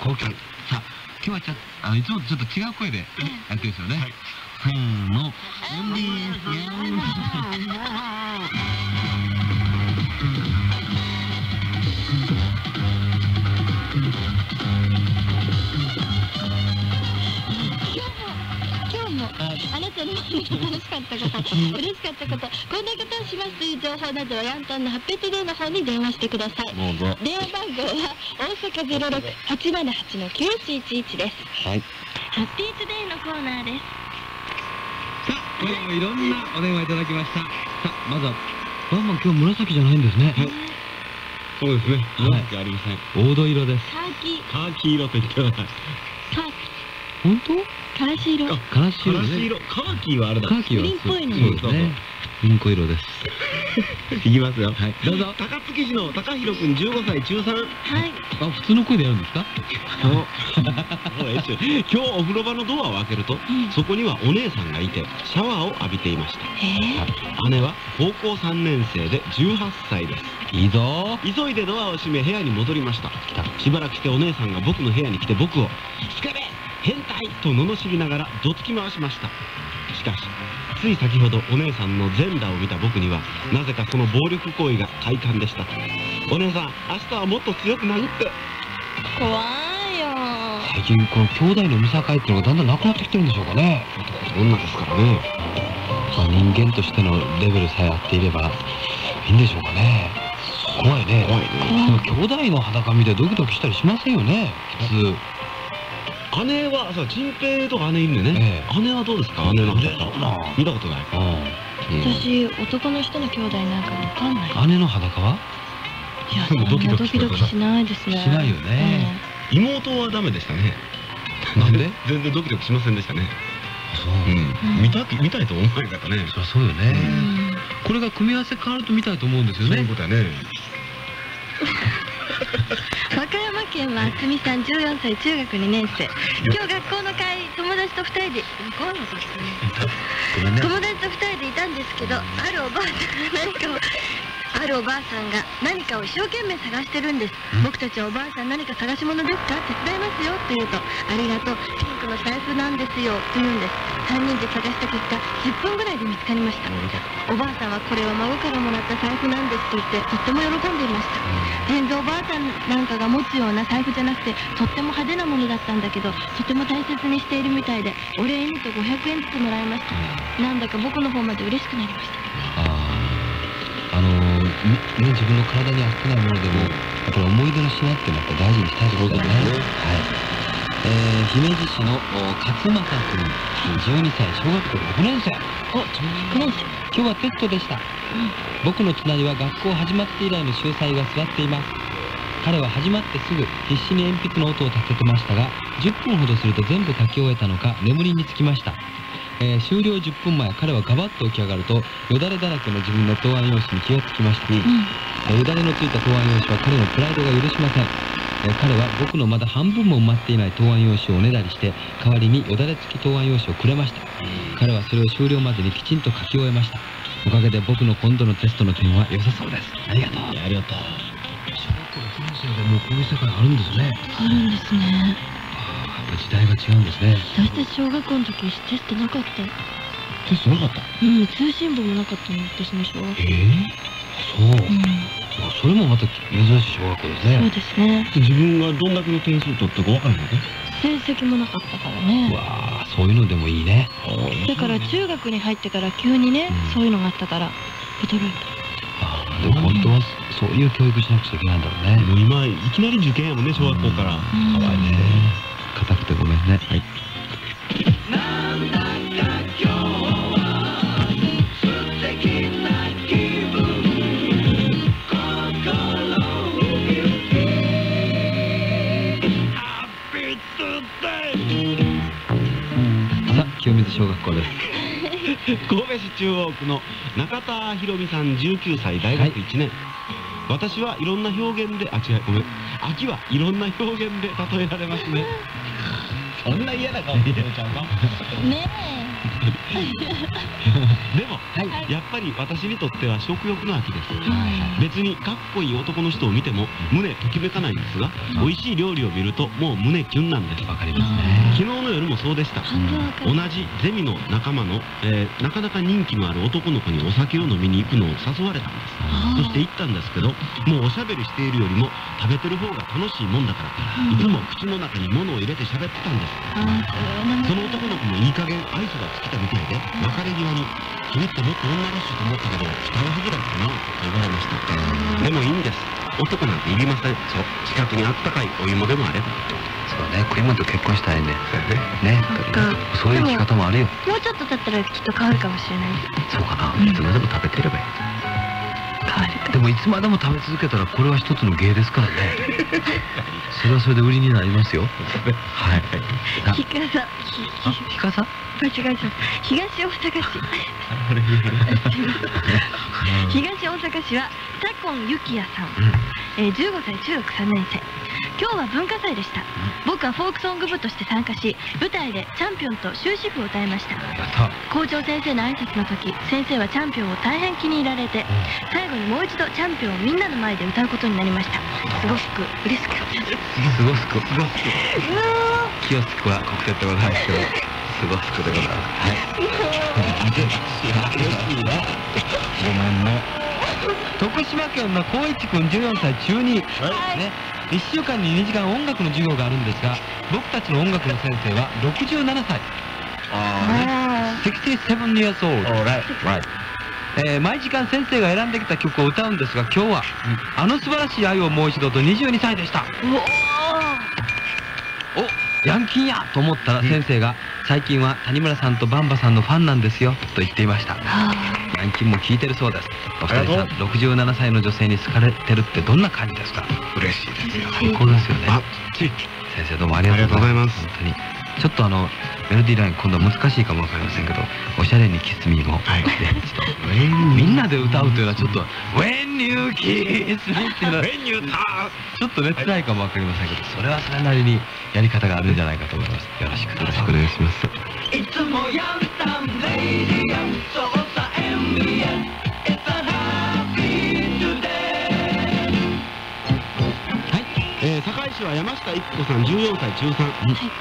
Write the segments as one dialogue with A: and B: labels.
A: さあ今日はちょっとあのいつもとちょっと違う声でやってるんですよね、はい、せーのオンリ
B: あなたの楽しかったこと。嬉しかったこと。こんなことをします。という情報などはランタンのハッピートゥデーの方に電話してください。電話番号は大阪06-878の9111です。はい。ハッピートゥデーのコーナーです。
A: さあ今夜もいろんなお電話いただきました。さあまずは。ワンマン今日紫じゃないんですね、はい。そうですね。紫ありません。黄土色です。
B: カーキ。
A: カーキ色と言ってください。本当？
B: からし色。
A: からし色、ね。カーキはあれだ。
B: カーキはグリーンっぽいの。
A: そうですね。ピンク色です。いきますよ。
B: はい。
A: どうぞ。高槻市の高弘くん15歳中3。はい。
B: あ、
A: 普通の声でやるんですか？そう。今日お風呂場のドアを開けると、そこにはお姉さんがいてシャワーを浴びていました。姉は高校3年生で18歳です。いいぞ急いでドアを閉め部屋に戻りましたしばらくしてお姉さんが僕の部屋に来て僕を「スケベ変態!」と罵りながらどつき回しました。しかしつい先ほどお姉さんの全裸を見た僕にはなぜかその暴力行為が快感でした。お姉さん明日はもっと強く殴って。
B: 怖いよ。
A: 最近この兄弟の見境っていうのがだんだんなくなってきてるんでしょうかね。女ですからね、まあ、人間としてのレベルさえあっていればいいんでしょうかね。怖いね。怖いね。兄弟の裸見てドキドキしたりしませんよね。普通姉はさ陳平とか姉いるんでね、ええ、姉はどうですか？姉の裸見たことない？
B: 私男の人の兄弟なんかわかんない。
A: 姉の裸は？
B: いやそんなドキドキしないですね。
A: しないよね、妹はダメでしたね。なんで？全然ドキドキしませんでしたね。そう、うん、見た見たいと思わないからね。そそうよね、これが組み合わせ変わると見たいと思うんですよね。そういうことやね
B: 和歌山県は渥美さん14歳中学2年生。今日学校の会友達と2人で怖い音ですね。友達と2人でいたんですけどあるおばあさんが何かをあるおばあさんが何かを一生懸命探してるんです。僕たちはおばあさん何か探し物ですか？手伝いますよって言うとありがとうピンクの財布なんですよと言うんです。3人で探した結果10分ぐらいで見つかりました。おばあさんはこれは孫からもらった財布なんですと言ってとっても喜んでいました全然おばあさんなんかが持つような財布じゃなくてとっても派手なものだったんだけどとても大切にしているみたいでお礼にと500円ずつもらいました。なんだか僕の方まで嬉しくなりました。
A: あのー、ね、自分の体に合ってないものでも、やっぱり思い出の品ってやっぱ大事にしたいですよね。はい。えー、姫路市の勝間君、12歳、小学校6年生。
B: お、6年生。
A: 今日はテストでした。うん、僕の隣は学校始まって以来の秀才が座っています。彼は始まってすぐ必死に鉛筆の音を立ててましたが10分ほどすると全部書き終えたのか眠りにつきましたえー、終了10分前彼はガバッと起き上がるとよだれだらけの自分の答案用紙に気がつきました、うん、よだれのついた答案用紙は彼のプライドが許しません、えー、彼は僕のまだ半分も埋まっていない答案用紙をおねだりして代わりによだれ付き答案用紙をくれました、彼はそれを終了までにきちんと書き終えました。おかげで僕の今度のテストの点は良さそうです。ありがとう。ありがとう。小学校6年生でもうこういう世界あるんですね。
B: あるんですね。
A: ぱ時代が違うんですね。
B: 私たち小学校の時テストなかった。
A: テストなかった？
B: うん通信簿もなかったの私の小学校。え
A: えそう、うん、それもまた珍しい小学校ですね。
B: そうですね。
A: 自分がどんだけの点数取ったか分かるのね。
B: 成績もなかったからね。
A: わあそういうのでもいいね。
B: だから中学に入ってから急にね、うん、そういうのがあったから驚い
A: た。でも本当はそういう教育しなくちゃいけないんだろうね。もう今いきなり受験やもんね小学校から、うん、かわいいね。硬くてごめんね。はい。清水小学校です。神戸市中央区の中田博美さん19歳大学1年、はい、私はいろんな表現であ違うごめん。秋はいろんな表現で例えられますね。そんな嫌な顔見てるちゃうか？
B: ねえ
C: でも、やっぱり私にとっては食欲の秋です。別にかっこいい男の人を見ても胸ときめかないんですが美味しい料理を見るともう胸キュンなんです。
A: わかりますね。
C: 昨日の夜もそうでした。
B: 半分わか
C: 同
B: る
C: じゼミの仲間の、えーなかなか人気のある男の子にお酒を飲みに行くのを誘われたんです。そして行ったんですけどもうおしゃべりしているよりも食べてる方が楽しいもんだからいつも口の中に物を入れて喋ってたんです。その男の子もいい加減愛想が尽きたみたいで別れ際に「君ってもっと女らしいと思ったけど期待外れだったな」と言われました。でもいいんです。男なんていりません。そう近くにあったかいお芋でもあれば。
A: そうね食い物と結婚したいねね
B: そっか
A: そういう生き方もあるよ
B: もうちょっと経ったらきっと変わるかもしれない。
A: そうかな。
B: うん。
A: いつまでも食べてればいい。
B: 変わるか
A: でもいつまでも食べ続けたらこれは一つの芸ですからね。それはそれで売りになりますよ。はい。あ
B: 日傘
A: あ日傘
B: 間違えちゃった。東大阪市。東大阪市。はタコンユキヤさん、えー15歳中学3年生。今日は文化祭でした。僕はフォークソング部として参加し舞台でチャンピオンと終止符を歌いました。校長先生の挨拶の時先生はチャンピオンを大変気に入られて最後にもう一度チャンピオンをみんなの前で歌うことになりました。すごく嬉しかったです。
A: すごすくすごすくキヨスクは国鉄でございますけどすごすくでござい。ますはい。ごめんね徳島県の光一くん14歳中2、ね、1週間に2時間音楽の授業があるんですが僕たちの音楽の先生は67歳
B: あ
A: 67 years old、えー毎時間先生が選んできた曲を歌うんですが今日は、あの素晴らしい。愛をもう一度と22歳でした
B: お
A: おヤンキーやと思ったら先生が、最近は谷村さんとバンバさんのファンなんですよと言っていました。
B: あ。
A: ヤンキーも聞いてるそうです。お二人さん67歳の女性に好かれてるってどんな感じですか？
C: 嬉しいですよ。
A: 最高ですよね。先生どうもありがとうございます。本当にちょっとあのメロディーライン今度は難しいかもわかりませんけどおしゃれにキスミーも、
C: はい。
A: みんなで歌うというのはちょっと「When you kiss me」っていうのはちょっとね辛いかもわかりませんけどそれはそれなりにやり方があるんじゃないかと思います。よろしく
C: よろしくお願いします。
A: いつもやんたんレイディアン
C: えー堺市は山下一子さん14歳中3、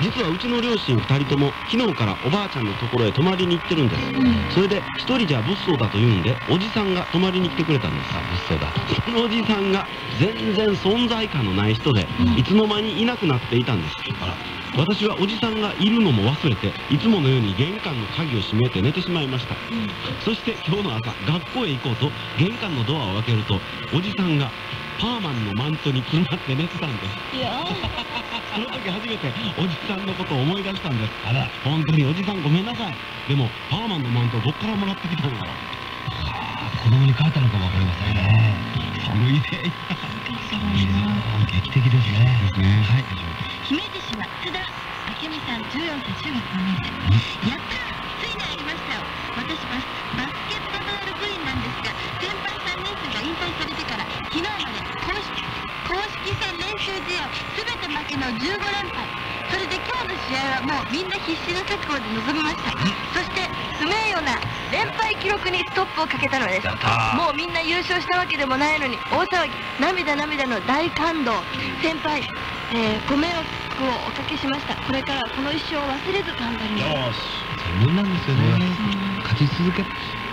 C: 実はうちの両親2人とも昨日からおばあちゃんのところへ泊まりに行ってるんです、それで1人じゃ物騒だと言うんでおじさんが泊まりに来てくれたんです。
A: 物騒だ。
C: そのおじさんが全然存在感のない人で、いつの間にいなくなっていたんです。私はおじさんがいるのも忘れていつものように玄関の鍵を閉めて寝てしまいました、そして今日の朝学校へ行こうと玄関のドアを開けるとおじさんがパーマンのマントにくるまって寝てたんで。す
B: いや
C: その時初めておじさんのことを思い出したんですあら本当におじさんごめんなさい。でもパーマンのマントどっからもらってきたのだろう
A: 子供に変わったのかもわかりませんね。寒いで劇的ですねはい。
B: 姫路市は津田明美さん14歳中学5年生やったーついに会いましたよ。私バスバスケットボール部員なんですが先輩3年生が引退されてから昨日まで公式公式戦練習試合全て負けの15連敗。それで今日の試合はもうみんな必死の覚悟で臨みました。そして不名誉な連敗記録にストップをかけたのです。もうみんな優勝したわけでもないのに大騒ぎ。涙涙の大感動。先輩、えーご迷惑をおかけしました。これからはこの一生を忘れず頑張ります。
A: そういうもんなんですよね。勝ち続け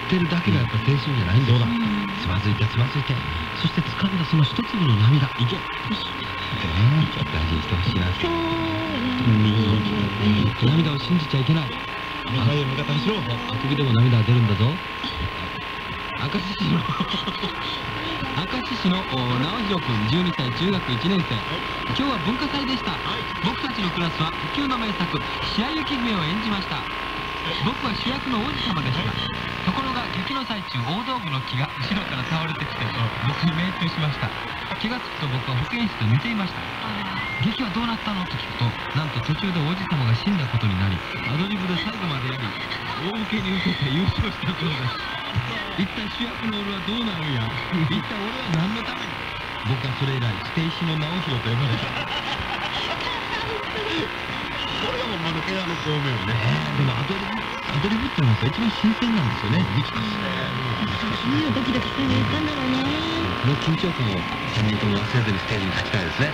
A: てるだけがやっぱ点数じゃないんだよつまずいてつまずいて。そして掴んだその一粒の涙。いけね大事にしてほしいな涙を信じちゃいけない。
C: 仲良い味方しろ
A: あくびでも涙が出るんだぞ。明石市の明石市の直弘君12歳中学1年生。今日は文化祭でした。僕たちのクラスは不朽の名作「白雪姫」を演じました。僕は主役の王子様でした。ところが劇の最中大道具の木が後ろから倒れてきて僕に命中しました。気がつくと僕は保健室で寝ていました。劇はどうなったの？と聞くとなんと途中で王子様が死んだことになりアドリブで最後までやり大受けに受けて優勝したそうです。一体主役の俺はどうなるんや？一体俺は何のために？僕はそれ以来捨て石の直弘と呼ばれた
C: これがほんまのケアの表面よね。
A: でもアドリブアドリブっていうのが一番新鮮なんですよね
B: そうですねドキドキして言ったんだろうね。
A: この緊張感を3人とも忘れずにステージに立ちたいですね。ね。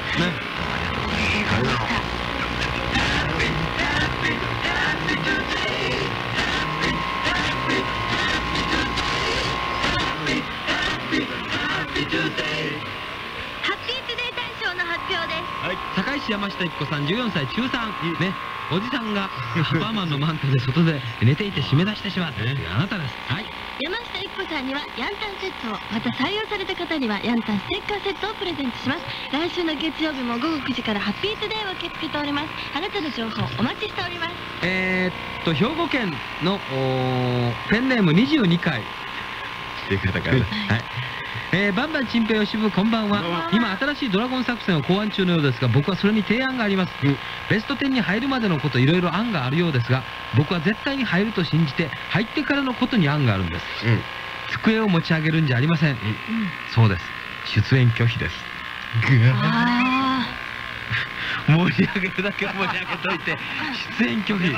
B: ハッピートゥデイ大賞の発表です。
A: 堺市山下一子さん14歳中3ねおじさんがハパーマンのマントで外で寝ていて締め出してしまったというあなたです。はい。
B: 山下一子さんにはヤンタンセットをまた採用された方にはヤンタンステッカーセットをプレゼントします。来週の月曜日も午後9時からハッピートゥデイを受け付けております。あなたの情報お待ちしております。
A: えー、っと兵庫県のペンネーム22回。っていう方からですはいえー、バンバンチンペイを支部こんばんは。今新しいドラゴン作戦を考案中のようですが僕はそれに提案があります、
C: うん。
A: ベスト10に入るまでのこといろいろ案があるようですが僕は絶対に入ると信じて入ってからのことに案があるんです。
C: うん。
A: 机を持ち上げるんじゃありません、そうです。出演拒否です。
B: あ
A: 盛り上げるだけは盛り上げといて 出演拒否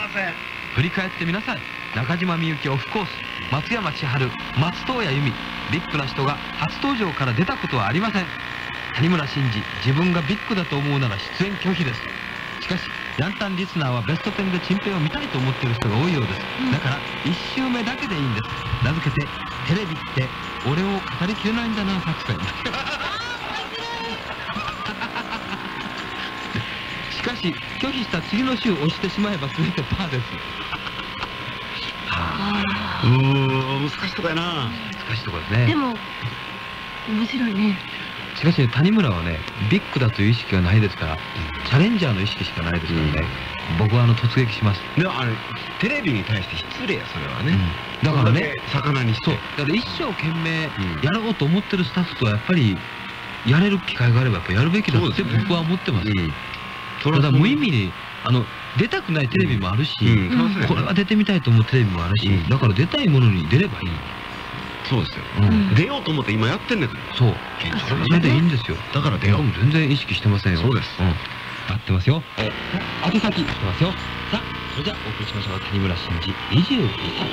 A: 振り返ってみなさい。中島みゆきオフコース松山千春松任谷由実。ビッグな人が初登場から出たことはありません。谷村新司自分がビッグだと思うなら出演拒否です。しかしヤンタンリスナーはベスト10でチンペイを見たいと思っている人が多いようです、
B: うん。
A: だから1周目だけでいいんです。名付けてテレビって俺を語りきれないんだな作戦しかし拒否した次の週押してしまえば全てパーです。
B: あ
C: うーん難しいとこやな。
A: 難しいところですね。
B: でも面白いね。
A: しかしね谷村はねビッグだという意識がないですから、チャレンジャーの意識しかないですからね、僕はあの突撃します、
C: でもあれテレビに対して失礼やそれはね、
A: だからね
C: 魚に
A: そう。だから一生懸命
C: うん。
A: やろうと思ってるスタッフとはやっぱりやれる機会があればやっぱやるべきだって僕は思ってます、
C: うん。
A: ただ無意味にあの出たくないテレビもあるし、これは出てみたいと思うテレビもあるし、
C: うん。
A: だから出たいものに出ればいい、
C: そうですよ。出ようと思って今やってんねん
A: そう。
C: 現
A: それでいいんですよ。
C: だから出よう。
A: 全然意識してませんよ。
C: そうです。
A: ん、合ってますよ。あ宛先。してますよ。さあそれじゃあお送りしましょう。谷村新司22歳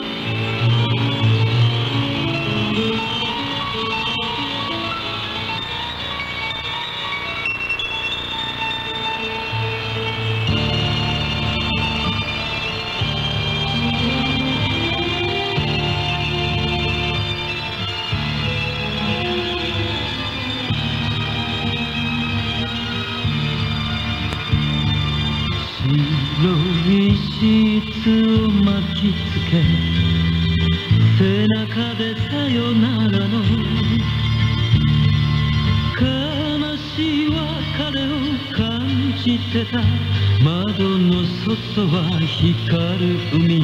A: の外は光る海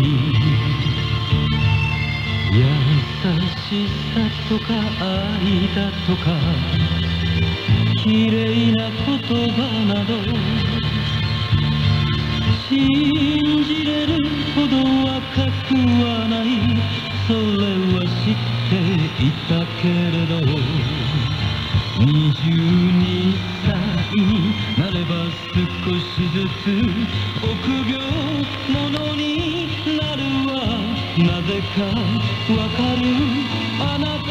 A: 優しさとか愛だとか綺麗な言葉など信じれるほど若くはない。それは知っていたけれど臆病者になるわ。なぜかわかるあなた。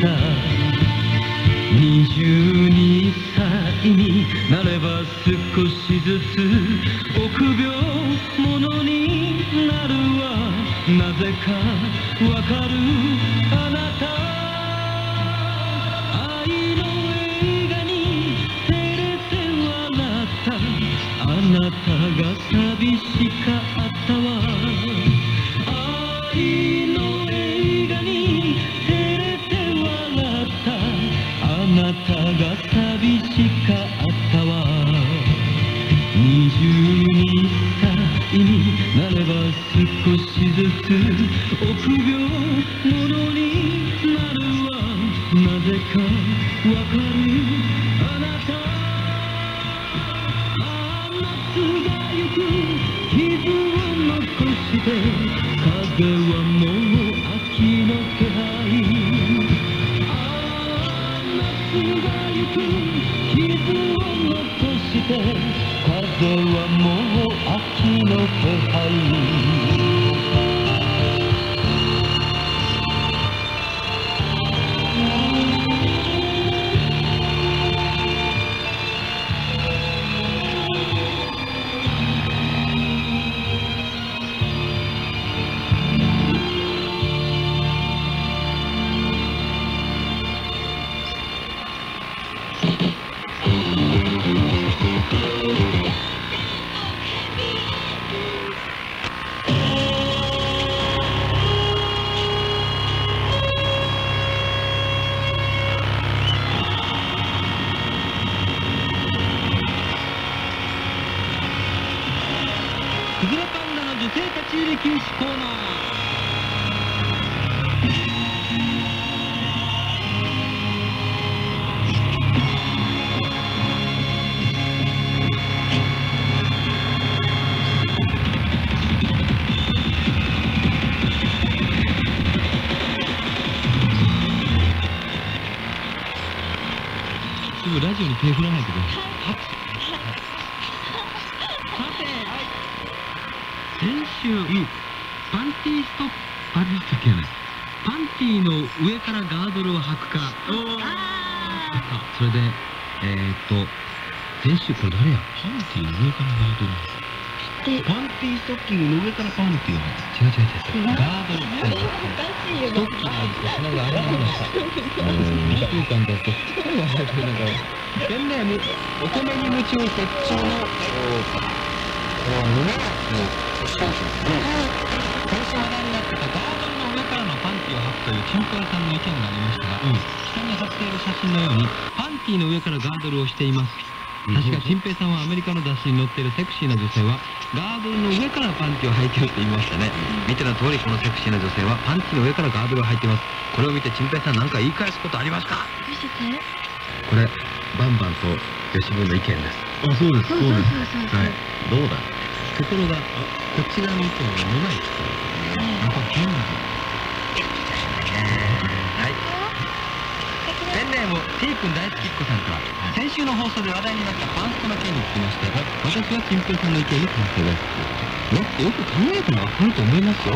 A: た。ドルを履くか。あそれで、えー、っと、先週、これ誰や？パンティーの上からガードル
B: で
C: パンティーストッキングの上からパンティーを履く
A: 違う違う違う。ガードルってストッキングですこの間あれなんました。2週間だと、てるのが、ペンネーム、お米に夢中折衷の、胸が、スポーツですね。今週話題になってたガードルの上からのパンティを履くというチンポエさんの意見がありましたが、下に貼っている写真のように、パンティの上からガードルをしています。確か、チンペイさんはアメリカの雑誌に載っているセクシーな女性は、ガードルの上からパンティを履いてるって言いましたね。見ての通り、このセクシーな女性はパンティの上からガードルを履いています。これを見て、チンペイさん何か言い返すことありますか？
B: 見せて
A: これ、バンバンと吉文の意見です。
C: あ、そうです、
B: そうそうそうそう
A: はい。
C: どうだ？
A: ところが、こっち側の意見は野ないですね。やっぱ変ペンネーム T 君大好きっ子さんから、先週の放送で話題になったパンストの件につきまして、私はチンペイさんの意見に賛成です。ね、よく考えてもわかると思いますよ。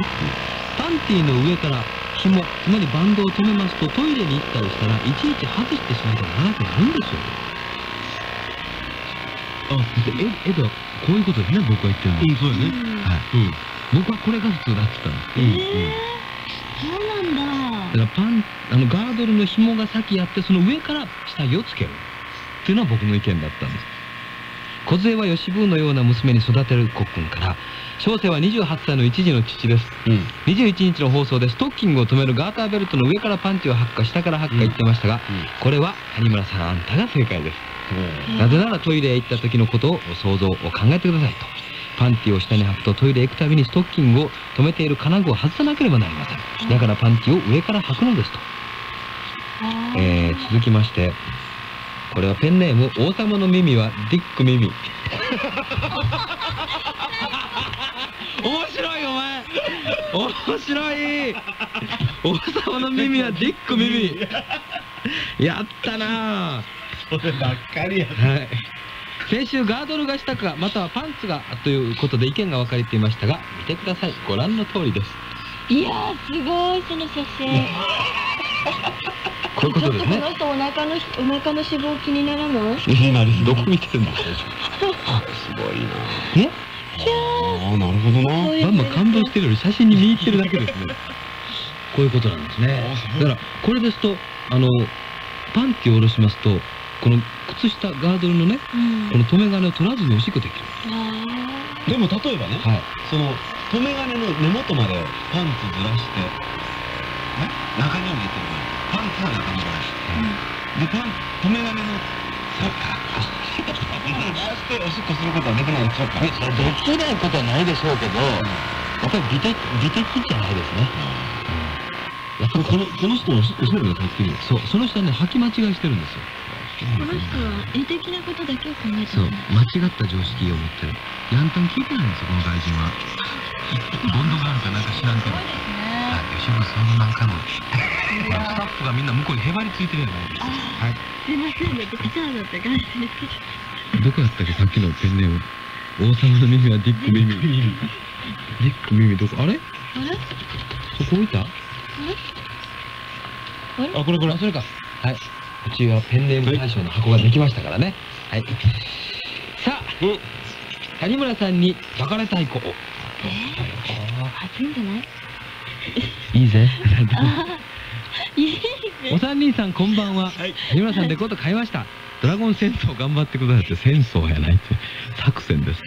A: パンティの上から紐、つまりバンドを止めますとトイレに行ったりしたらいちいち外してしまいたら長くなるんですよ。あ、え、えだ、こういうことですね、僕は言ってるの。
C: うん、そうやね。
A: はい。
C: うん。
A: 僕はこれが普通だって言ったんです。
C: うん、うん。
B: そうなんだ
A: だからパン、あの、ガードルの紐が先やって、その上から下着をつける。っていうのは僕の意見だったんです。梢は吉ブーのような娘に育てる子君から、小生は28歳の一児の父です。
C: うん。
A: 21日の放送でストッキングを止めるガーターベルトの上からパンチを履くか下から履くか言ってましたが、これは谷村さんあんたが正解です。
B: うん
A: なぜならトイレへ行った時のことを想像を考えてくださいと。パンティを下に履くとトイレへ行くたびにストッキングを止めている金具を外さなければなりません。だからパンティを上から履くのですと。えー、続きまして、これはペンネーム、王様の耳はディック耳。面白いお前面白い王様の耳はディック耳やったなぁ
C: そればっかりや。
A: はい。先週ガードルがしたかまたはパンツがということで意見が分かれていましたが見てください。ご覧の通りです。
B: いやーすごいその写真。
A: こういうことですね。
B: ちょっとこの人お腹のお腹の脂肪気にならない？
C: 気になり
A: どこ見てるんですか
C: すごいな。
A: え
C: ああなるほどな。
A: バンバン感動してるより写真に見入ってるだけですね。こういうことなんですね。だからこれですとあのパンティを下ろしますとこの靴下ガードルのね
B: うん。
A: この留め金を取らずにおしっこできる。
B: あ
C: でも例えばね
A: はい。
C: その留め金の根元までパンツずらしてね中に入れてるからパンツは中に入れでパン留め金のそっか。回しておしっこすることはできないでしょうか
A: できないことはないでしょうけど、やっぱり美的美的じゃないですね。やっぱり
C: このこの人おしっこしないで立ってるよ
A: そう。その人はね履き間違いしてるんですよ。
B: ーこの人は絵的なことだけを考えて
A: そう
B: る
A: 間違った常識を持ってる。ヤンタン聞いてないんですよこの外人は。ボンドがあるかなんか知らんけど。はい、吉本さんのなんかのスタッフがみんな向こうにへばりついてるやないですか。はい。
B: すいませんねちょっとチャーだったから
A: どこやったっけさっきのペンネーム。王様の耳はディック耳。ディック耳どこ？あれ？
B: あれ？
A: そこ置いた？
B: あれ？
A: あ、これこれ、あそれか。はい。うちはペンネーム大賞の箱ができましたからね。はい。さあ、谷村さんに抱かれたい子。
B: えー、暑いんじゃない？
A: いいぜ。お三人さんこんばんは。
C: はい
A: 谷村さんレコード買いました。ドラゴン戦争頑張ってくださいって戦争やないって作戦です。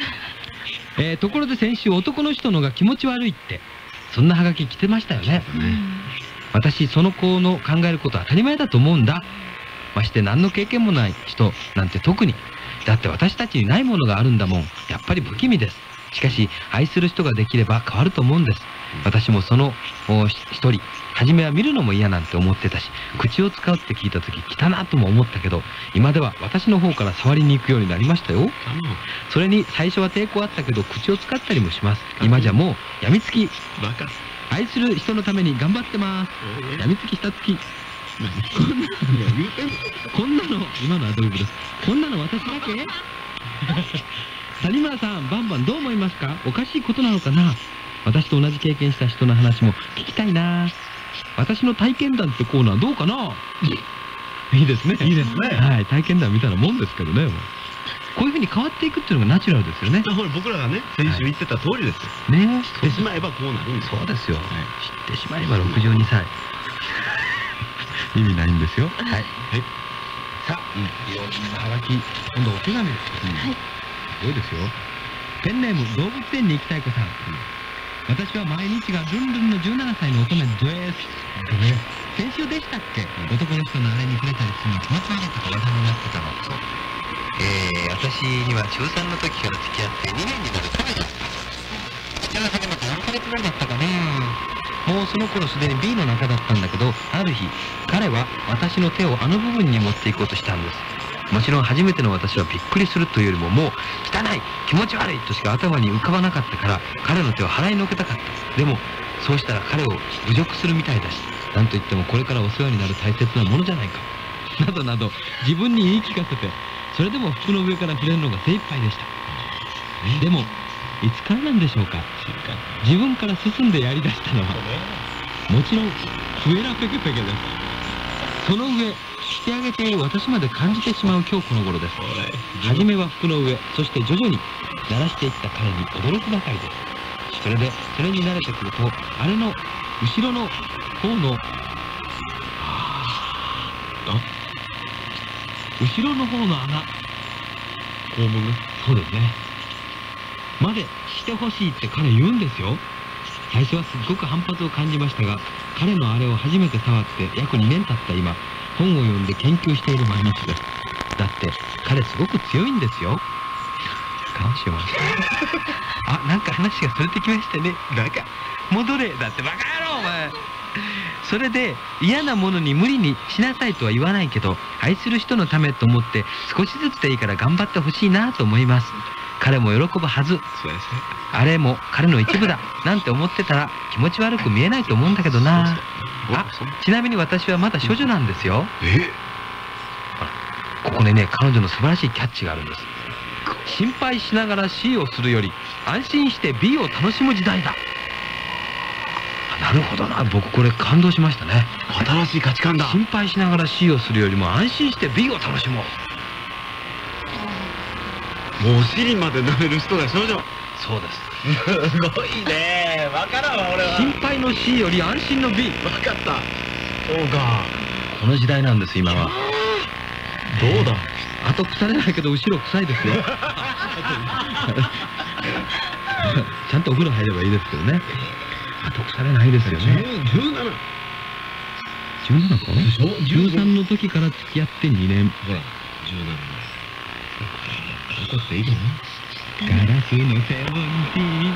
A: えー、ところで先週男の人のが気持ち悪いってそんなハガキ来てましたよね。私その子の考えることは当たり前だと思うんだまして何の経験もない人なんて特に。だって私たちにないものがあるんだもん。やっぱり不気味です。しかし愛する人ができれば変わると思うんです。私もその一人。初めは見るのも嫌なんて思ってたし口を使うって聞いた時来たなとも思ったけど今では私の方から触りに行くようになりましたよ。それに最初は抵抗あったけど口を使ったりもします。今じゃもうやみつき。
C: バカ
A: 愛する人のために頑張ってます。やみつき下つきこんな
C: の。
A: こんなの今のアドリブです。こんなの私だけ？谷村さんバンバンどう思いますか？おかしいことなのかな？私と同じ経験した人の話も聞きたいな。私の体験談ってコーナーどうかな？いいですね。
C: いいですね。
A: はい体験談みたいなもんですけどねこういうふうに変わっていくっていうのがナチュラルですよね。
C: ほら僕らがね先週言ってた通りですよ。
A: ね。
C: 知ってしまえばこうなるんです
A: そうですよ、知ってしまえば62歳意味ないんですよ。はい、
C: はい。
A: さあ、いろんなハガキ今度お手紙です
B: はい。
A: すごいですよ？ペンネーム動物園に行きたい子さん、私は毎日がルンルンの17歳の乙女です先週でしたっけ、男の人のあれに触れたりするの気持ち悪いとかになってたの。そうえー、私には中3の時から付き合って2年になる彼女。付き合い始めて何ヶ月ぐらいだったかねもうその頃すでに B の中だったんだけどある日彼は私の手をあの部分に持っていこうとしたんです。もちろん初めての私はびっくりするというよりももう汚い気持ち悪いとしか頭に浮かばなかったから彼の手を払いのけたかった。でもそうしたら彼を侮辱するみたいだしなんといってもこれからお世話になる大切なものじゃないか。などなど自分に言い聞かせてそれでも服の上から触れるのが精一杯でした。でもいつからなんでしょうか？自分から進んでやりだしたのは。もちろんフエラペケペケです。その上してあげている私まで感じてしまう今日この頃です。初めは服の上そして徐々に慣らしていった彼に驚くばかりです。それでそれに慣れてくるとあれの後ろの方のああ後ろの方の穴
C: 肛門が
A: そうですね。までしてほしいって彼言うんですよ。最初はすっごく反発を感じましたが彼のあれを初めて触って約2年経った今本を読んで研究している毎日です。だって彼すごく強いんですよ。かもしれませんあなんか話がそれてきましたね。バカ戻れ。だってバカ野郎お前。それで嫌なものに無理にしなさいとは言わないけど愛する人のためと思って少しずつでいいから頑張ってほしいなと思います。彼も喜ぶはず。
C: そうやそう
A: あれも彼の一部だ。なんて思ってたら気持ち悪く見えないと思うんだけどな。あちなみに私はまだ処女なんですよ。
C: え？
A: ここにね彼女の素晴らしいキャッチがあるんです。心配しながら C をするより安心して B を楽しむ時代だ。あなるほどな。僕これ感動しましたね。
C: 新しい価値観だ。
A: 心配しながら C をするよりも安心して B を楽しもう
C: もう尻まで舐める人が少女
A: そうです。
C: すごいね。わからんわ俺
A: 心配の C より安心の B
C: わかった。そうか。
A: この時代なんです今は。
C: どうだ？
A: 後腐れないけど後ろ臭いですよ。ちゃんとお風呂入ればいいですけどね。後腐れないですよね。
C: 17
A: 17か？
C: でしょ
A: ？13の時から付き合って2年。
C: ほら17怒っていいの
A: ガラスのセブンティー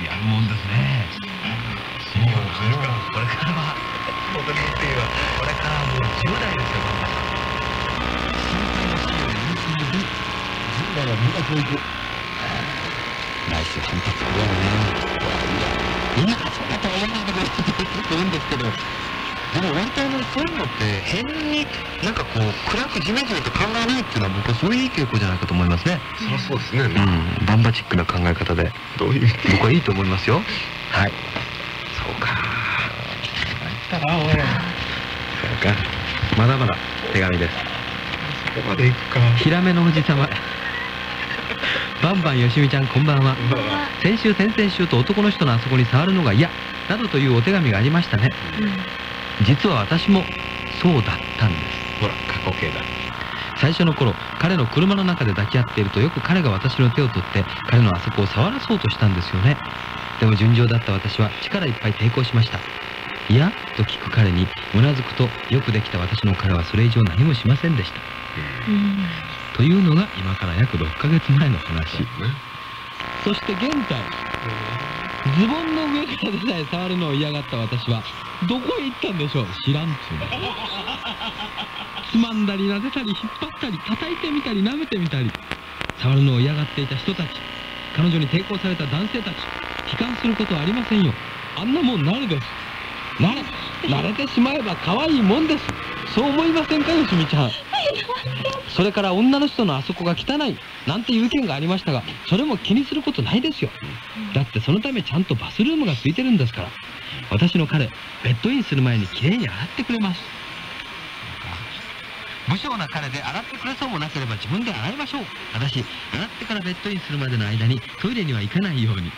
A: ンやるもんですねそう。これからはモデルっていう。これからはもう10代ですよ
C: だから。みんな教育
A: 来週反発するよね。みんなそんなとは思わないでくれって言うんですけどでも割とあのそういうのって変になんかこう暗くジメジメと考えないっていうのは僕はそういういい傾向じゃないかと思いますね。
C: そうですね。
A: うん。バンバチックな考え方で。
C: どういう
A: 僕はいいと思いますよ。はい。そうか。
C: あおい。
A: そうか。まだまだ手紙です。
C: ここまで行くか。
A: ヒラメのおじさま。バンバンよしみちゃんこんばんは。先週先々週と男の人のあそこに触るのが嫌。などというお手紙がありましたね実は私もそうだったんです。
C: ほら過去形だ。
A: 最初の頃彼の車の中で抱き合っているとよく彼が私の手を取って彼のあそこを触らそうとしたんですよね。でも純情だった私は力いっぱい抵抗しました。いやと聞く彼にうなずくとよくできた私の彼はそれ以上何もしませんでした。というのが今から約6ヶ月前の話。そして現在ズボンの上からでさえ触るのを嫌がった私はどこへ行ったんでしょう？知らんつう。のつまんだり撫でたり引っ張ったり叩いてみたり舐めてみたり。触るのを嫌がっていた人たち。彼女に抵抗された男性たち。悲観することはありませんよ。あんなもん慣れです。慣れ慣れてしまえば可愛いもんです。そう思いませんかよしみちゃん。それから女の人のあそこが汚い。なんていう意見がありましたがそれも気にすることないですよ。だってそのためちゃんとバスルームがついてるんですから。私の彼ベッドインする前にきれいに洗ってくれます。無性な彼で洗ってくれそうもなければ自分で洗いましょう。私洗ってからベッドインするまでの間にトイレには行かないように。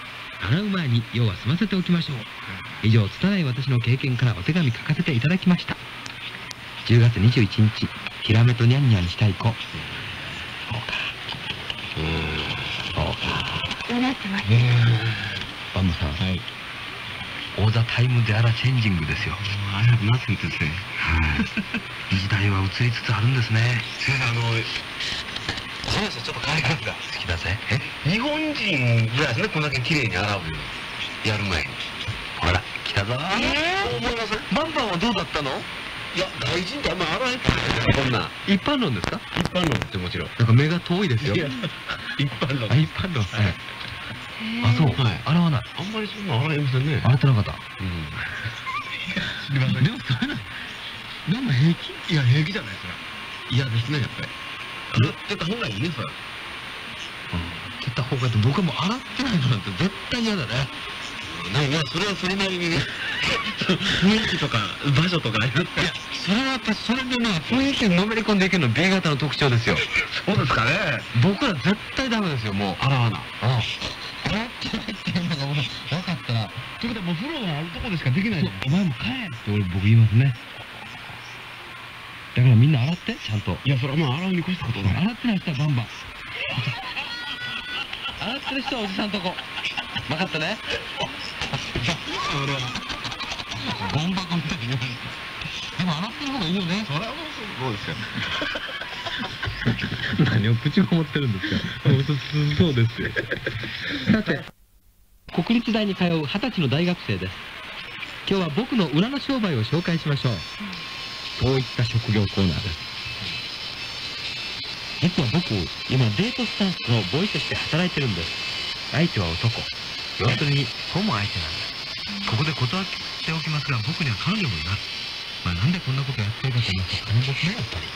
A: 洗う前に用は済ませておきましょう。以上拙い私の経験からお手紙書かせていただきました。10月21日。ヒラメとニャンニャンしたい子。そうか。そうか。
B: うなってます
A: バムさん。
C: はい。
A: オーザタイムであらチェンジングですよ。
C: I have nothing to say
A: 時代は移りつつあるんですね。
C: 先生あの話ちょっと変えますが
A: 好きだぜ。え？
C: 日本人ぐらいですねこんだけ綺麗に洗うよやる前に。
A: ほら来たぞ。
C: そう思いませ？ん
A: バンバンはどうだったの？
C: いや大臣ってあんま洗え。ないこんな。ん
A: 一般論ですか？
C: 一般論。ですよもちろん。
A: なんか目が遠いですよ。
C: いや一般論。
A: あ一般論。はい。あそう。
C: はい。
A: 洗わない。
C: あんまりそんな洗いませんね。
A: 洗ってなかった。
C: うん。
A: でもそれななんだ平気。
C: いや平気じゃないですか嫌ですねやっぱり。洗ってた方がいいねそれ。
A: ってた方がいて僕はもう洗ってないのなんて絶対嫌だね
C: なんかそれはそれなりにね。雰囲気とか場所とかありますから
A: それはやっぱそれでね雰囲気にのめり込んでいけるの B 型の特徴ですよ。
C: そうですかね。
A: 僕ら絶対ダメですよもう
C: 洗わな。
A: ああ。洗ってないっていうのがもう分かった。ら
C: ということはもう風呂があるとこでしかできないの。
A: お前も帰れって俺僕言いますね。だからみんな洗ってちゃんと。
C: いやそれはまあ洗うに越したことない。
A: 洗ってない人はバンバン。洗ってる人はおじさんとこ。分かったね
C: 俺は。
A: ゴンバコみたいにでも洗ってる方がいいよね。
C: それはもうそうですよ。
A: 何を口ごもってるんですか。そうですよ。さて。国立大に通う二十歳の大学生です。今日は僕の裏の商売を紹介しましょう。そういった職業コーナーです。実は僕今デートスタンスのボーイとして働いてるんです。相手は男要するにホモ相手なんですここで断っておきますが僕には彼女もいますまあなんでこんなことやってるかと言いますと金ですねやっぱり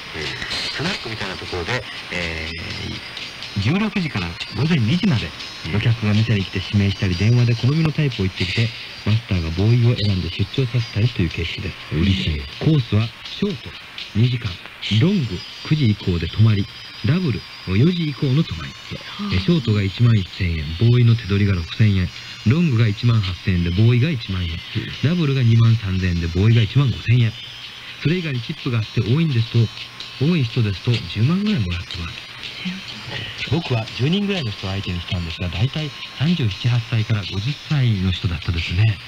A: スナックみたいなところで、えー16時から午前2時までお客が店に来て指名したり電話で好みのタイプを言ってきてマスターがボーイを選んで出張させたりという形式で。す
C: 嬉しい
A: コースはショート2時間ロング9時以降で泊まりダブル。4時以降の泊まり。えショートが1万1000円。ボーイの手取りが6000円。ロングが1万8000円でボーイが1万円。ダブルが2万3000円でボーイが1万5000円。それ以外にチップがあって多いんですと多い人ですと10万ぐらいもらってます。僕は10人ぐらいの人を相手にしたんですが大体378歳から50歳の人だったですね。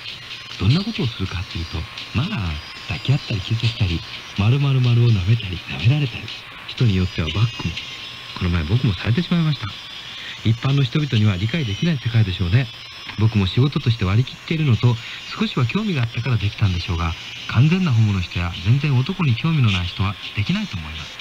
A: どんなことをするかっていうとまあ抱き合ったりキスしたり丸々丸を舐めたり舐められたり人によってはバックもこの前僕もされてしまいました。一般の人々には理解できない世界でしょうね。僕も仕事として割り切っているのと少しは興味があったからできたんでしょうが完全なホモの人や全然男に興味のない人はできないと思います。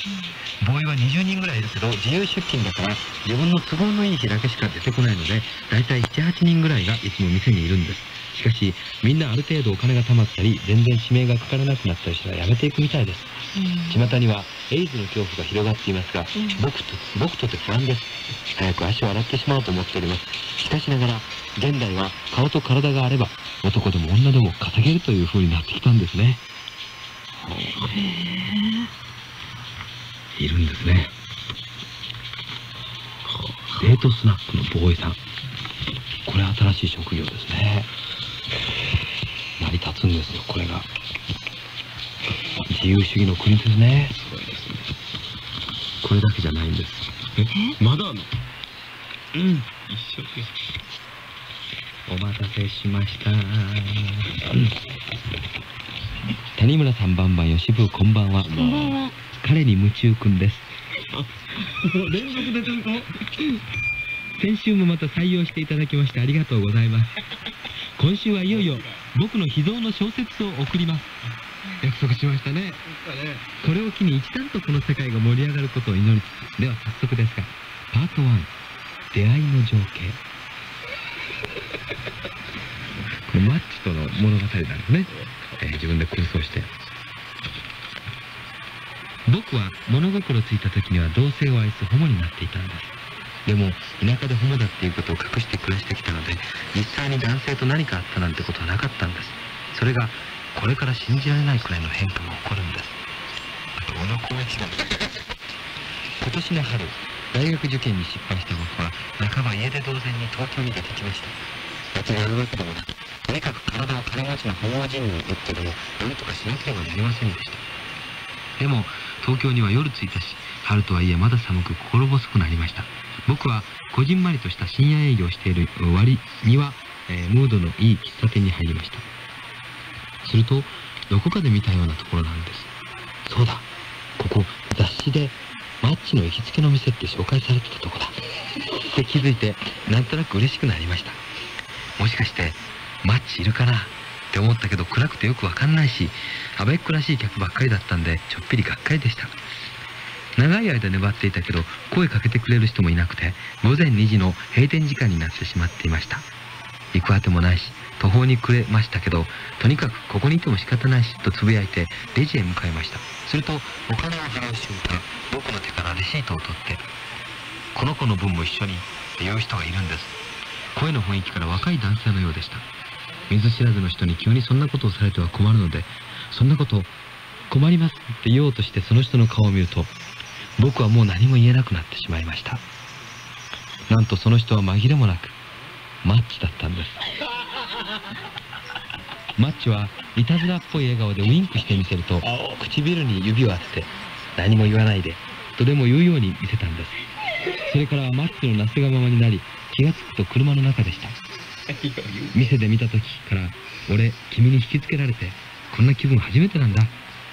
A: ボーイは20人ぐらいいるけど自由出勤だから自分の都合のいい日だけしか出てこないのでだいたい78人ぐらいがいつも店にいるんです。しかしみんなある程度お金が貯まったり全然指名がかからなくなったりしたらやめていくみたいです。巷にはエイズの恐怖が広がっていますが、僕と僕とて不安です。早く足を洗ってしまおうと思っております。しかしながら現代は顔と体があれば男でも女でも稼げるという風になってきたんですね。いるんですね。デートスナックのボーイさん。これ新しい職業ですね。成り立つんですよこれが自由主義の国ですねこれだけじゃないんです
C: え？まだあんの？
A: うん
C: 一生懸
A: お待たせしました。谷村さんばんばん吉部こんばんは。
B: こんばんは
A: 彼に夢中くんです。
C: 命連続でちゃんと？
A: 先週もまた採用していただきましてありがとうございます。今週はいよいよ僕の秘蔵の小説を送ります。約束しましたね。これを機に一段とこの世界が盛り上がることを祈りつつ、では早速ですが、パート1、出会いの情景。これマッチとの物語なんですね。えー自分で空想して。僕は物心ついた時には同性を愛すホモになっていたんです。でも、田舎でホモだっていうことを隠して暮らしてきたので、実際に男性と何かあったなんてことはなかったんです。それが、これから信じられないくらいの変化が起こるんです。どの攻撃だ今年の春、大学受験に失敗した僕は、半ば家出同然に東京に出てきました。別にやるわけでもなく、とにかく体を金持ちのホモ人に打ってでも、何とかしなければなりませんでした。でも、東京には夜着いたし、春とはいえまだ寒く心細くなりました。僕は、こじんまりとした深夜営業をしている割には、えームードのいい喫茶店に入りました。すると、どこかで見たようなところなんです。そうだ、ここ、雑誌で、マッチの行きつけの店って紹介されてたとこだ。って気づいて、なんとなく嬉しくなりました。もしかして、マッチいるかな？って思ったけど暗くてよくわかんないし、アベックらしい客ばっかりだったんで、ちょっぴりがっかりでした。長い間粘っていたけど、声かけてくれる人もいなくて、午前2時の閉店時間になってしまっていました。行くあてもないし、途方に暮れましたけど、とにかくここにいても仕方ないし、とつぶやいて、レジへ向かいました。すると、お金を払う瞬間、僕の手からレシートを取って、この子の分も一緒に、っていう人がいるんです。声の雰囲気から若い男性のようでした。見ず知らずの人に急にそんなことをされては困るので、そんなこと、困りますって言おうとしてその人の顔を見ると、僕はもう何も言えなくなってしまいました。なんとその人は紛れもなく、マッチだったんです。マッチはいたずらっぽい笑顔でウインクしてみせると、唇に指を当てて、何も言わないで、とでも言うように見せたんです。それからはマッチのなすがままになり、気がつくと車の中でした。店で見た時から、俺、君に引きつけられて、こんな気分初めてなんだ。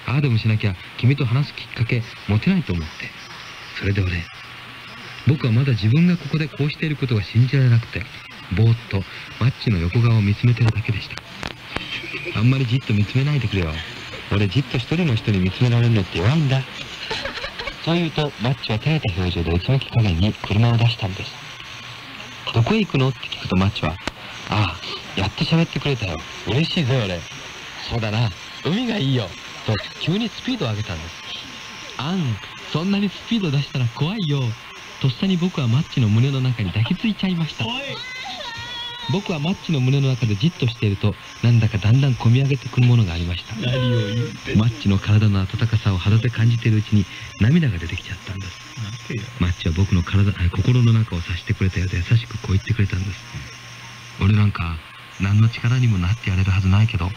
A: ああでもしなきゃ、君と話すきっかけ、持てないと思って。それで俺、僕はまだ自分がここでこうしていることが信じられなくて、ぼーっとマッチの横顔を見つめてるだけでした。あんまりじっと見つめないでくれよ。俺じっと一人の人に見つめられるのって弱いんだ。そう言うと、マッチは照れた表情でうつむき加減に車を出したんです。どこへ行くの？って聞くとマッチは、ああ、やっと喋ってくれたよ。嬉しいぞ、俺。そうだな、海がいいよ。と、急にスピードを上げたんです。あん、そんなにスピード出したら怖いよ。とっさに僕はマッチの胸の中に抱きついちゃいました僕はマッチの胸の中でじっとしているとなんだかだんだん込み上げてくるものがありました。マッチの体の温かさを肌で感じているうちに涙が出てきちゃったんです。マッチは僕の体あ心の中を察してくれたようで優しくこう言ってくれたんです。俺なんか何の力にもなってやれるはずないけど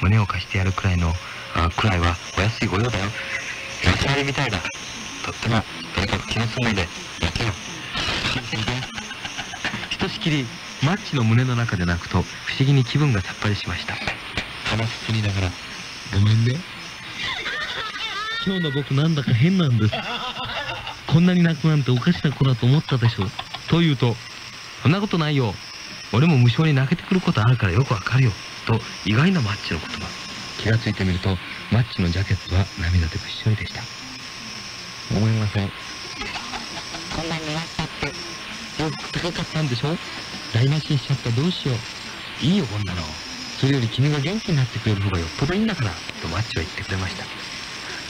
A: 胸を貸してやるくらいのあくらいはお安いご用だよ。安割りみたいだ。とってもとにかく気の済むのでやってよ。ひとしきりマッチの胸の中で泣くと不思議に気分がさっぱりしました。鼻すすりながら
D: ごめんね。
A: 今日の僕なんだか変なんです。こんなに泣くなんておかしな子だと思ったでしょと言うとそんなことないよ。俺も無性に泣けてくることあるからよくわかるよ。と意外なマッチの言葉。気がついてみるとマッチのジャケットは涙でびっしょりでした。ごめんなさい。こんなに泣いちゃって洋服高かったんでしょ？台無しにしちゃったどうしよう。いいよこんなのそれより君が元気になってくれる方がよっぽどいいんだからとマッチは言ってくれました。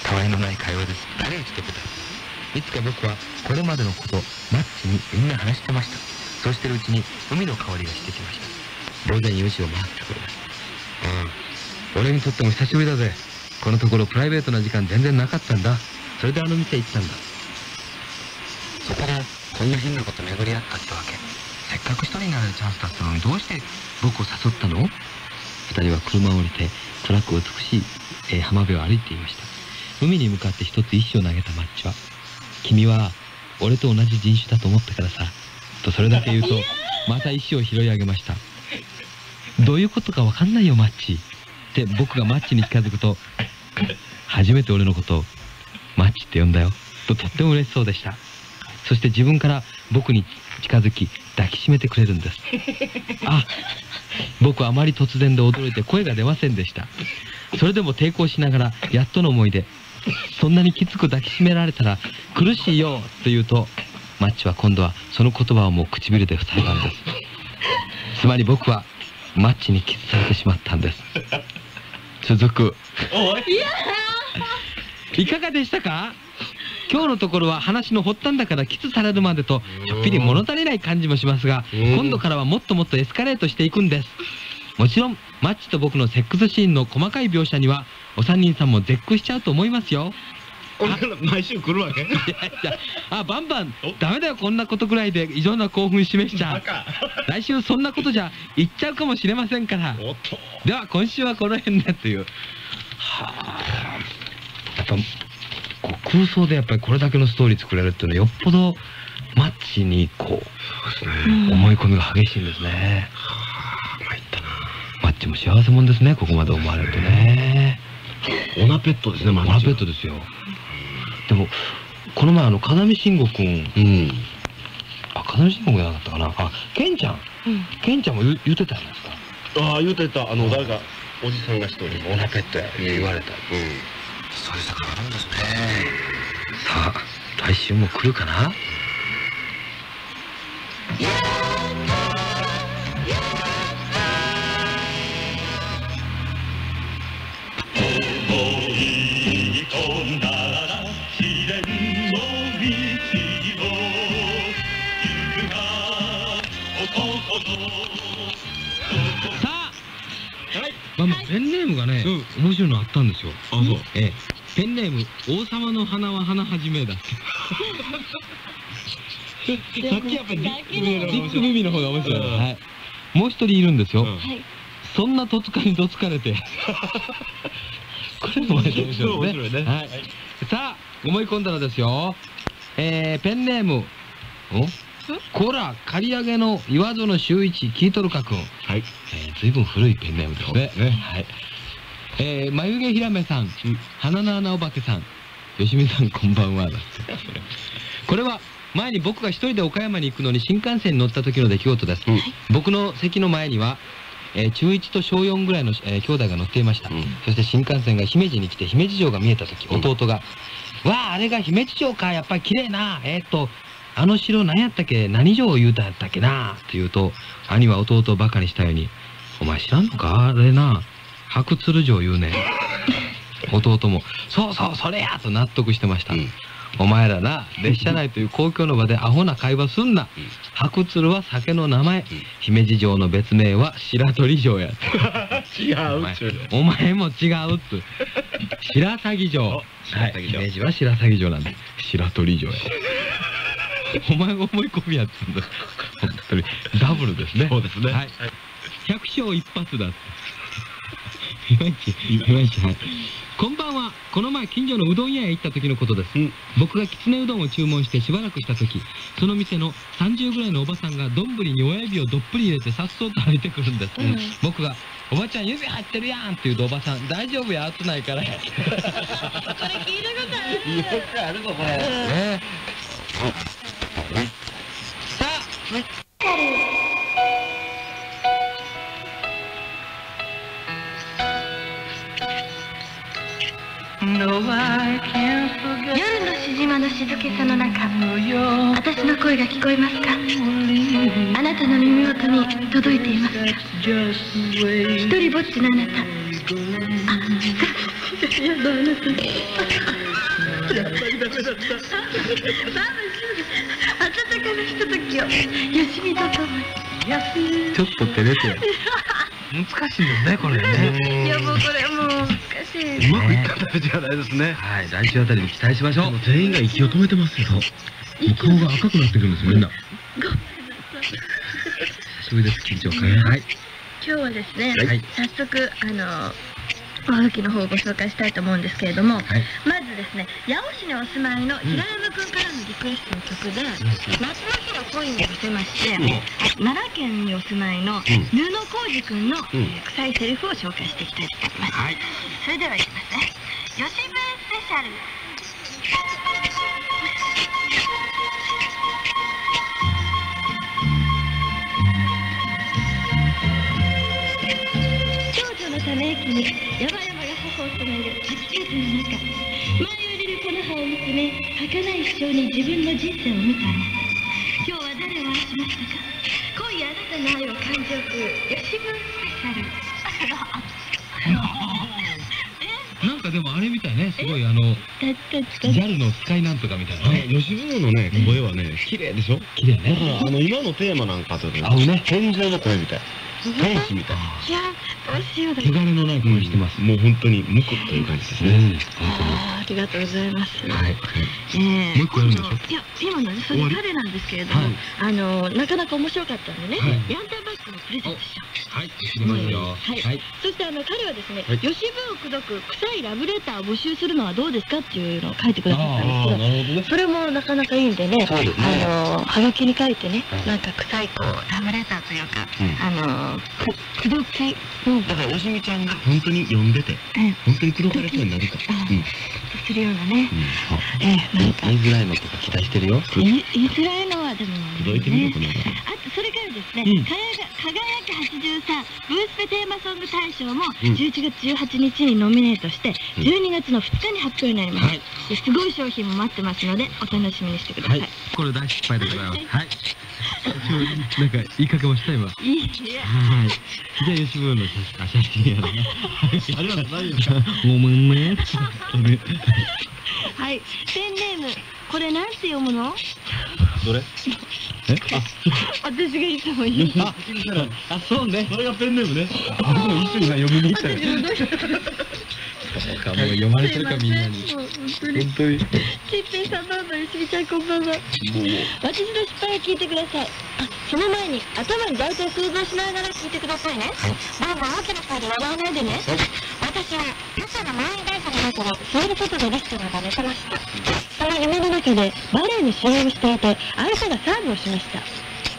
A: たわいのない会話です。誰にしてくれた？いつか僕はこれまでのことマッチにみんな話してました。そうしてるうちに海の香りがしてきました。午前4時を回ってくれました。うん。俺にとっても久しぶりだぜ。このところプライベートな時間全然なかったんだ。それであの店行ったんだ。そこでこんな変なこと巡り合ったってわけ。せっかく一人になれるチャンスだったのにどうして僕を誘ったの？二人は車を降りて暗く美しい、えー浜辺を歩いていました。海に向かって一つ石を投げたマッチは「君は俺と同じ人種だと思ったからさ」とそれだけ言うとまた石を拾い上げました「どういうことかわかんないよマッチ」って僕がマッチに近づくと初めて俺のことをマッチって呼んだよととっても嬉しそうでした。そして自分から僕に近づき抱きしめてくれるんです。あ僕はあまり突然で驚いて声が出ませんでした。それでも抵抗しながらやっとの思いでそんなにきつく抱きしめられたら苦しいよと言うとマッチは今度はその言葉をもう唇で塞いだんです。つまり僕はマッチにキスされてしまったんです。続く。
D: い
A: かがでしたか？今日のところは話の発端だからキスされるまでとちょっぴり物足りない感じもしますが
C: うん。
A: 今度からはもっともっとエスカレートしていくんです。もちろんマッチと僕のセックスシーンの細かい描写にはお三人さんも絶句しちゃうと思いますよ。
D: 毎週来るわけ？
A: いやいやあバンバンダメだよこんなことぐらいで異常な興奮示しちゃ来週そんなことじゃ言っちゃうかもしれませんから。では今週はこの辺でという。はあこう空想でやっぱりこれだけのストーリー作れるっていうのはよっぽどマッチにこう思い込みが激しいんですね。
C: 参ったな。
A: マッチも幸せもんですねここまで思われるとね。
C: オナペットですねマ
A: モラペットですよ。でもこの前あの風見慎吾くん。
C: うん。
A: あ風見慎吾じゃなかったかな。あケンちゃん。
B: うん。
A: ケンちゃんも言う言ってたじゃないですか。
C: ああ言うてた。あの誰かおじさんが一人
A: オナペットや言われた。
C: うん
A: そういう坂あるんですね。さあ来週も来るかな？まあまあペンネームがね、面白いのあったんですよ。
C: あそう。
A: ええ、ペンネーム王様の花は花はじめだって。
D: さっきやっぱりディック
A: ディック・ビビの方が面白い、
D: うん。
A: はい、もう一人いるんですよ、そんな戸塚にどつかれて。これも面白いですね。
D: 面白いね。
A: はい、さあ思い込んだらですよ。えー、ペンネーム。お？こら刈り上げの岩園修一聞いとるかくん
C: はい
A: えー、ずいぶん古いペンネームですね。
C: ね
A: はい。えー、眉毛ひらめさん、花の穴お化けさん、よしみさんこんばんは。これは前に僕が一人で岡山に行くのに新幹線に乗った時の出来事です。
C: うん
A: 僕の席の前には、えー中1と小4ぐらいの、えー兄弟が乗っていました。
C: うん
A: そして新幹線が姫路に来て姫路城が見えた時、
C: うん
A: 弟が、わあ、あれが姫路城か、やっぱり綺麗な。えーっと、あの城何やったっけ？何城を言うたんやったっけな？と言うと、兄は弟をバカにしたように、お前知らんのか？あれな、白鶴城言うねん。弟も、そうそう、それや！と納得してました。
C: うん。
A: お前らな列車内という公共の場でアホな会話すんな。白鶴は酒の名前。姫路城の別名は白鳥城や。
C: 違う
A: お前も違うっつ 白鷺城。
C: お
A: は
C: 白鷺城。
A: い姫路は白鷺城なんで白鳥城やお前が思い込みやっつうんだ。本当に。ダブルですね。
C: そうですね。
A: はい。百姓一発だって。いまいちいまいちはい。こんばんは。この前近所のうどん屋へ行った時のことです、
C: うん。
A: 僕がきつねうどんを注文してしばらくした時その店の30ぐらいのおばさんが丼に親指をどっぷり入れてさっそうと歩いてくるんです、
B: うん。
A: 僕が「おばちゃん指入ってるやん」って言うとおばさん「大丈夫や?熱ないから」
B: これ聞いたことある。
C: よくあるぞこれ。
A: ね
B: 夜のしじまの静けさの中私の声が聞こえますか？あなたの耳元に届いていますか？一人ぼっちのあなた。あやだあ。なたやっぱりダメだった温かなひとときを。よしみととも
A: ちょっと照れて。難しいですねこれね。
B: にいやもうこれもう難しいう
C: まくいったんだじゃないですね。
A: はい来週あたりに期待しましょう。
C: 全員が息を止めてますよ
A: 顔が赤くなってくるんですよみんな。久しぶりです緊張感はい。
B: 今日はですね、
A: はい。
B: 早速あのおはがきの方をご紹介したいと思うんですけれども、
A: はい。
B: まずですね八尾市にお住まいの平山くんからのリクエストの曲で「夏の日の恋に寄せまして、奈良県にお住まいの布浩二くんの、えー臭いセリフを紹介していきたいと思います、
A: はい。
B: それではいきますね。吉分スペシャルため息に山々が頬を染める8月の中舞い降りるこの葉を見つめ儚い主張に自分の人生を見たあなた今日は誰を愛しましたか今夜あなたの愛を感じよく吉分スペシャル
A: なんかでもあれみたいね。すごいあの
B: たったった
A: JAL のスカイなんとかみたいなね。
C: 吉村のね声はね綺麗でしょ？
A: 綺麗
C: だから
A: ね
C: あの今のテーマなんかとね天井の声みたい天使みたい。
B: いやどうしようだ。
A: 手軽のない声してます
C: もう本当に無垢という感じですね。
A: うん。
B: ありがとうございます、
A: はい。
B: え
A: もう一個やるんでしょ？
B: いや今のねそれ彼なんですけれども、
A: はい。
B: あのなかなか面白かったんでね、
A: はい。
B: ヤンタンバッグのプレゼントしよう。
A: はい。知りますよ。
B: はい。
A: はい。
B: そしてあの彼はですね、
A: はい。
B: 吉分を口説く臭いラブレターを募集するのはどうですかっていうのを書いてくださったんですけど
A: なるほどね。
B: それもなかなかいいんでね、あのはがきに書いてね、
A: はい。
B: なんか臭いこうラブレターというか、
C: うん。
B: あのく口説きの
C: だからおしみちゃんが。本当に読んでて。
B: え
C: 本当に口説かれそうになるかうん。
B: するようなね、
C: うん。
B: ええなんか。
A: 言いづらいのとか期待してるよ。
B: 言い言いづらいのはでも
C: 口説いてみようかな。
B: あとそれからですね、
A: うん。
B: かやが輝き83ブースペテーマソング大賞も
C: うん。
B: 11月18日にノミネートして、
C: うん。
B: 12月の2日に発表になります、
A: はい。
B: ですごい商品も待ってますのでお楽しみにしてください、
A: はい。これ大失敗でございます。はいなんか言いかけました今。
B: い、いえ
A: はい。じゃあ吉村の写真あ写真やな
C: ありがとうございます。
A: ごめんね
B: はい。ペンネームこれなんて読むの？
C: どれ？
B: 私がいつも言う。
A: ああそうね。
C: それがペンネームね。
A: 僕も一緒に読みに行ったよそうかもう読まれてるかみんなに。
B: 本当に。ちっぺいさんどうもよしみちゃんこんばんは私の失敗を聞いてください。あその前に頭に大体想像しながら聞いてくださいね。どうも大きな声で笑わないでね。私は朝の満員電車の中でソウルフォトでレストランが寝てました。その夢の中でバレエの試合をしていて相手がサーブをしました。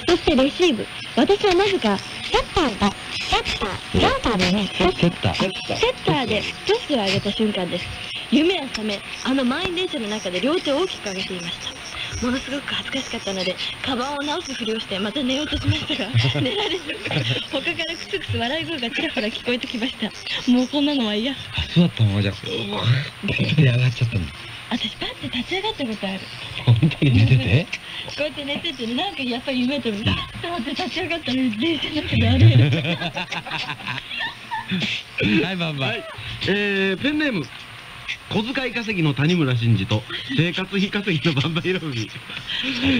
B: そしてレシーブ私はなぜかセッターだ。セッターセッター。ねセッ
A: ター。
B: セッターでトスを上げた瞬間です。夢は覚めあの満員電車の中で両手を大きく上げていました。ものすごく恥ずかしかったのでカバンを直すふりをしてまた寝ようとしましたが 寝られず他からクスクス笑い声がちらほら聞こえてきました。もうこんなのは嫌。
A: あ座ったままじゃで上がっちゃったの
B: 私パッて立ち上がったことある。
A: 本当に寝てて？
B: こうやって寝ててなんかやっぱり夢と見たパッて立ち上がったら電車の中で歩いて
A: はいバンバン。
C: えー、ペンネーム小遣い稼ぎの谷村新司と生活費稼ぎのバンバイラブビー。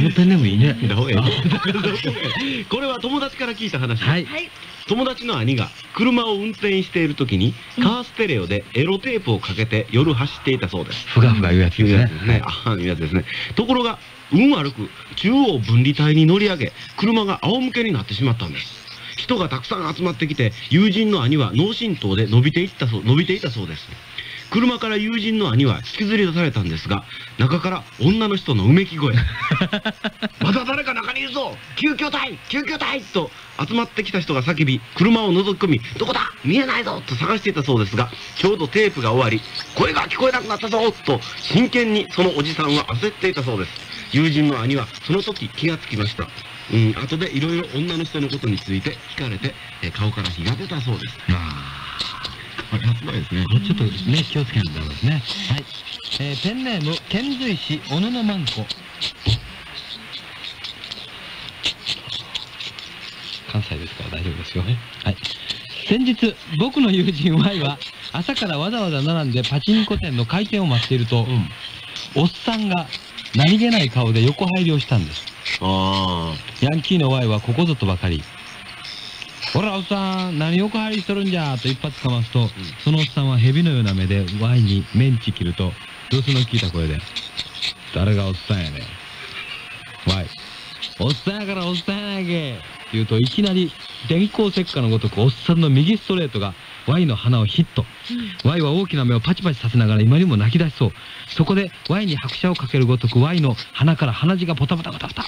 A: このペンネームいいね。
C: これは友達から聞いた話。です
A: はい。
B: はい。
C: 友達の兄が車を運転している時にカーステレオでエロテープをかけて夜走っていたそうです。
A: ふがふが言うやつ
C: いう
A: ですね。
C: やつですね。ああ、いうやつですね。ところが、運悪く中央分離帯に乗り上げ、車が仰向けになってしまったんです。人がたくさん集まってきて、友人の兄は脳震盪で伸びていったそう、伸びていたそうです。車から友人の兄は引きずり出されたんですが、中から女の人のうめき声。まだ誰か中にいるぞ救急隊救急隊と集まってきた人が叫び、車を覗き込み、どこだ？見えないぞと探していたそうですが、ちょうどテープが終わり、声が聞こえなくなったぞと、真剣にそのおじさんは焦っていたそうです。友人の兄はその時気がつきました。うん、後でいろいろ女の人のことについて聞かれて、え顔から火が出たそうです。これ発売ですね。
A: これちょっとね気をつけないとダメですね。はい、えーペンネーム遣隋使小野のマンコ。関西ですから大丈夫ですよはい。先日僕の友人 Y は朝からわざわざ並んでパチンコ店の開店を待っていると、おっさんが何気ない顔で横入りをしたんです。
C: あ
A: ヤンキーの Y はここぞとばかりほらおっさん何横入りしとるんじゃと一発かますと、そのおっさんは蛇のような目で Y にメンチ切るとドスの効いた声で「誰がおっさんやねん。Y おっさんやからおっさんやないけ」言うといきなり電光石火のごとくおっさんの右ストレートが Y の鼻をヒット。Y は大きな目をパチパチさせながら今にも泣き出しそう。そこで Y に拍車をかけるごとく Y の鼻から鼻血がポタポタポタポタ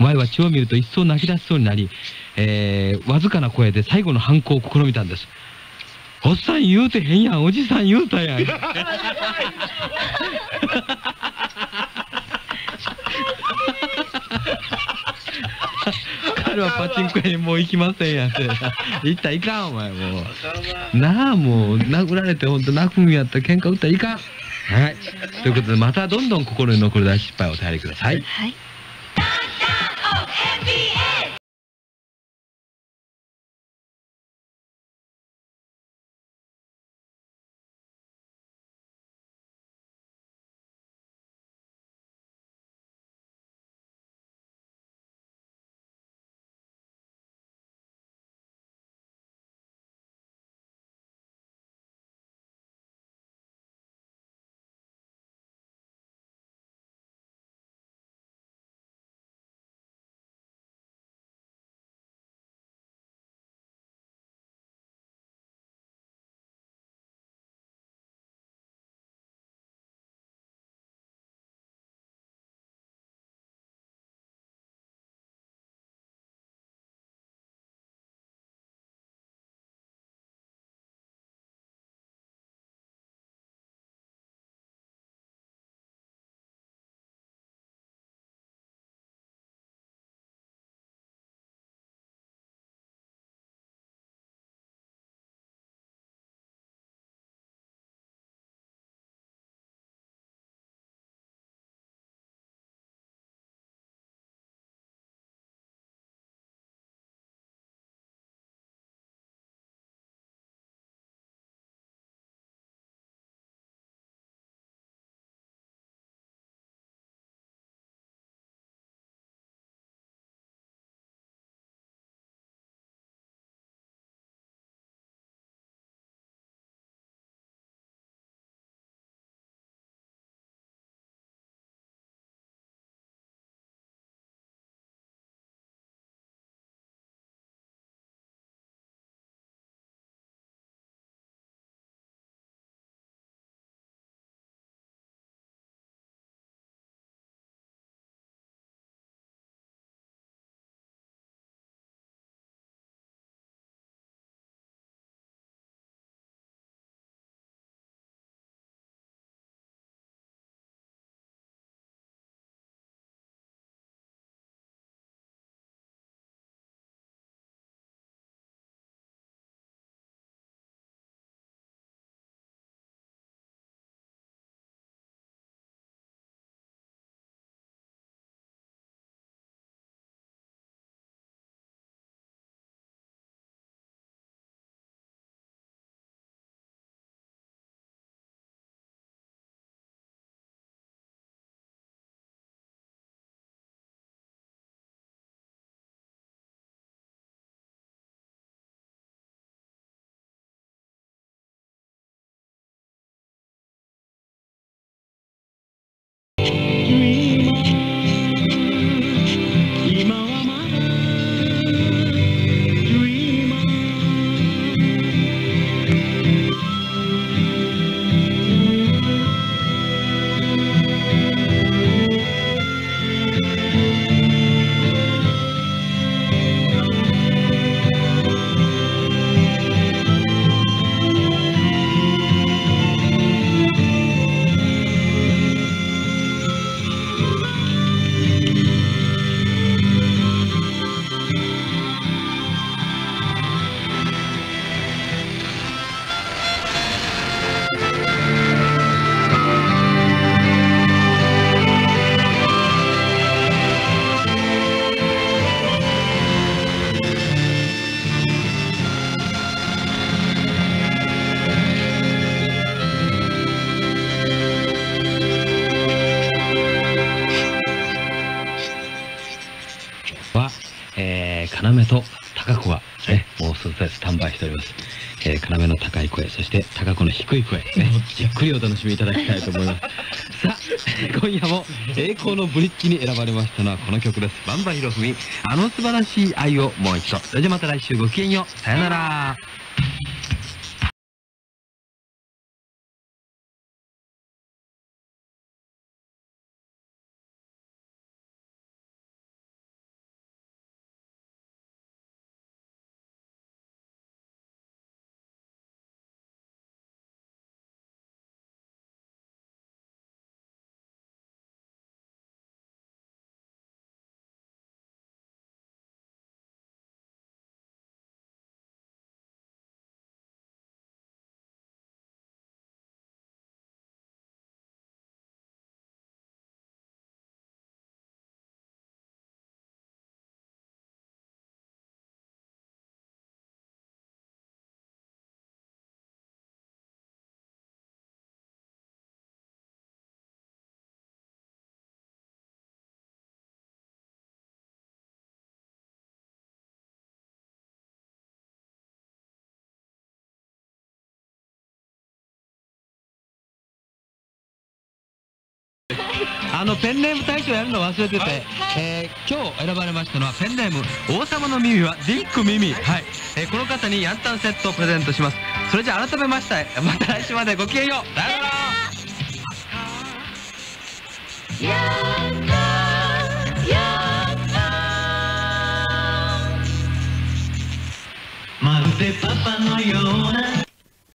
A: Y は血を見ると一層泣き出しそうになり、えー、わずかな声で最後の反抗を試みたんです。おっさん言うてへんやんおじさん言うたやん。彼はパチンコ屋にもう行きませんやんって。行ったらいかんお前もう。なあもう殴られてほんと泣くんやったら喧嘩打ったらいかん。はい。ということでまたどんどん心に残る大失敗をお便りください。
B: はい
A: 低い声、ね、じっくりお楽しみいただきたいと思います。さあ、今夜も栄光のブリッジに選ばれましたのはこの曲です。バンバヒロフミ、あの素晴らしい愛をもう一度。それじゃまた来週ごきげんよう。さよなら。あのペンネーム大賞やるの忘れてて、えー今日選ばれましたのはペンネーム王様の耳はディック耳。はい、えーこの方にヤンタンセットをプレゼントします。それじゃあ改めまして また来週までごきげんよう。さよなら。
E: まるでパパのような